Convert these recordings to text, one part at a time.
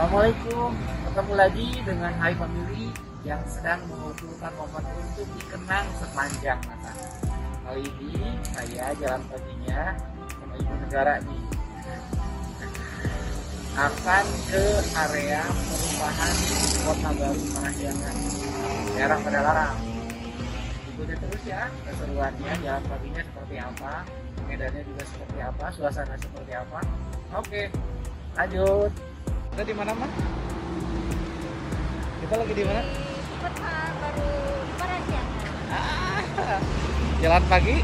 Assalamualaikum, ketemu lagi dengan Hai Family yang sedang mengumpulkan momen untuk dikenang sepanjang masa. Kali ini saya jalan paginya sama ibu negara nih akan ke area perumahan Kota Baru Parahyangan, daerah Padalarang. Ikuti terus ya keseruannya, jalan paginya seperti apa, medannya juga seperti apa, suasana seperti apa. Oke, lanjut. Kita di mana, Mas? Kita lagi di mana? Di kota baru Parahyangan. Ah, jalan pagi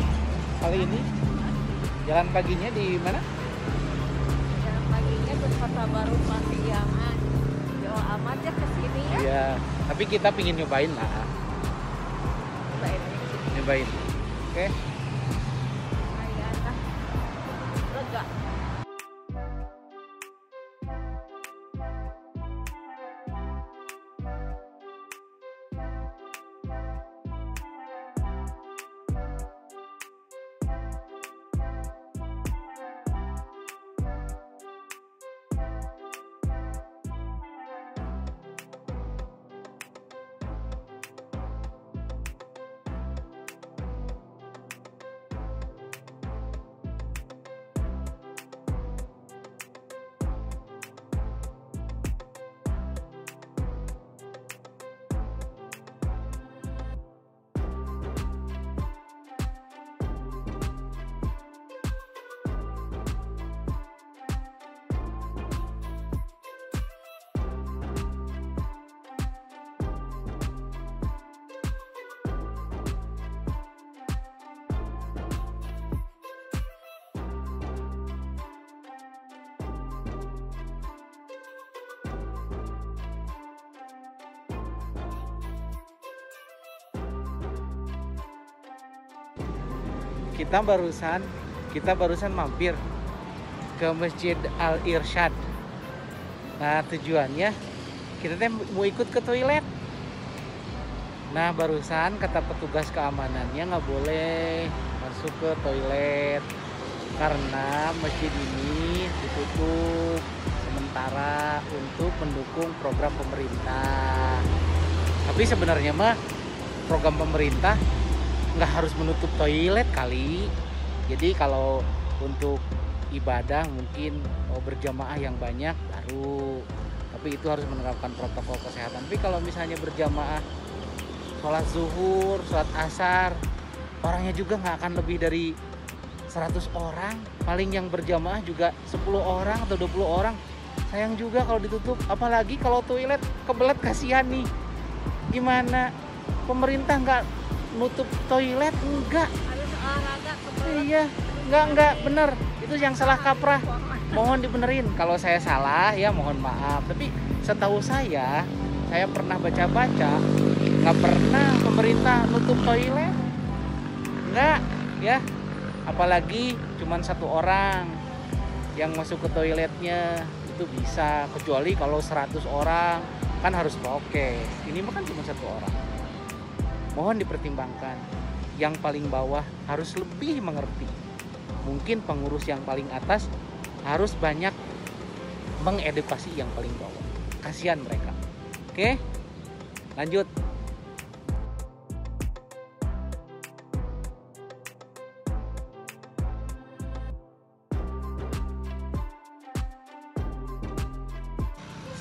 kali ini. Jalan paginya di mana? Jalan paginya ke kota baru Parahyangan. Jauh amat ya ke sini ya. Iya, tapi kita pingin nyobain lah, Coba ini. nyobain. Oke. Lumayan Kita barusan kita barusan mampir ke Masjid Al Irsyad. Nah, tujuannya kita mau ikut ke toilet. Nah, barusan kata petugas keamanannya nggak boleh masuk ke toilet karena masjid ini ditutup sementara untuk mendukung program pemerintah. Tapi sebenarnya mah program pemerintah nggak harus menutup toilet kali. Jadi kalau untuk ibadah mungkin oh, berjamaah yang banyak baru. Tapi itu harus menerapkan protokol kesehatan. Tapi kalau misalnya berjamaah sholat zuhur, sholat asar, orangnya juga nggak akan lebih dari 100 orang. Paling yang berjamaah juga 10 orang atau 20 orang. Sayang juga kalau ditutup. Apalagi kalau toilet kebelet kasihan nih. Gimana? Pemerintah nggak nutup toilet? Enggak. Harus olahraga kebelet. iya. Enggak enggak. Bener. Itu yang salah kaprah. Mohon dibenerin. Kalau saya salah ya mohon maaf. Tapi setahu saya saya pernah baca-baca nggak pernah pemerintah nutup toilet. Enggak ya. Apalagi cuman satu orang yang masuk ke toiletnya. Itu bisa. Kecuali kalau 100 orang. Kan harus prokes ini mah kan cuma satu orang mohon dipertimbangkan. Yang paling bawah harus lebih mengerti. Mungkin pengurus yang paling atas harus banyak mengedukasi yang paling bawah. Kasihan mereka. Oke? Lanjut.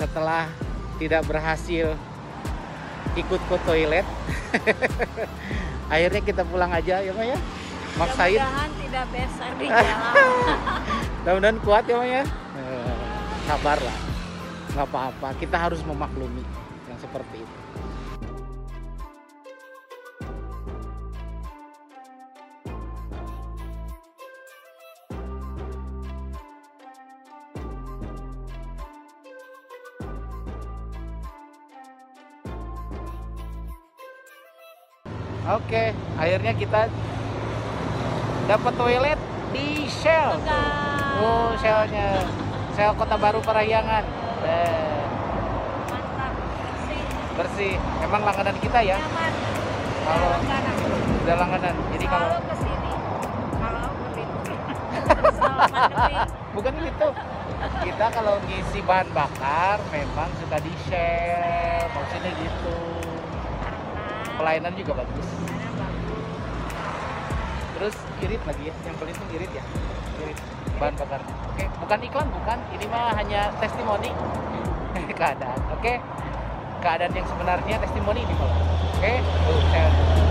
Setelah tidak berhasil ikut ke toilet. Akhirnya kita pulang aja ya Maya maksain. Mudah-mudahan tidak besar di jalan. mudah-mudahan kuat ya Maya Eh, sabar lah nggak apa-apa. Kita harus memaklumi yang seperti itu Oke, akhirnya kita dapat toilet di Shell. tuh. Oh, Shellnya. Shell Kota Baru Parahyangan. Eh, Mantap. Bersih. bersih. Emang langganan kita ya? Nyaman. Kalau Langganan. udah langganan. Jadi kalau ke sini. Kalau bukan gitu. kita kalau ngisi bahan bakar memang suka di share maksudnya gitu pelayanan juga bagus. Terus irit lagi ya yang paling penting irit ya. Irit bahan bakar. Oke bukan iklan bukan. Ini mah hanya testimoni. Keadaan oke. Keadaan yang sebenarnya testimoni ini malah. Oke tuh saya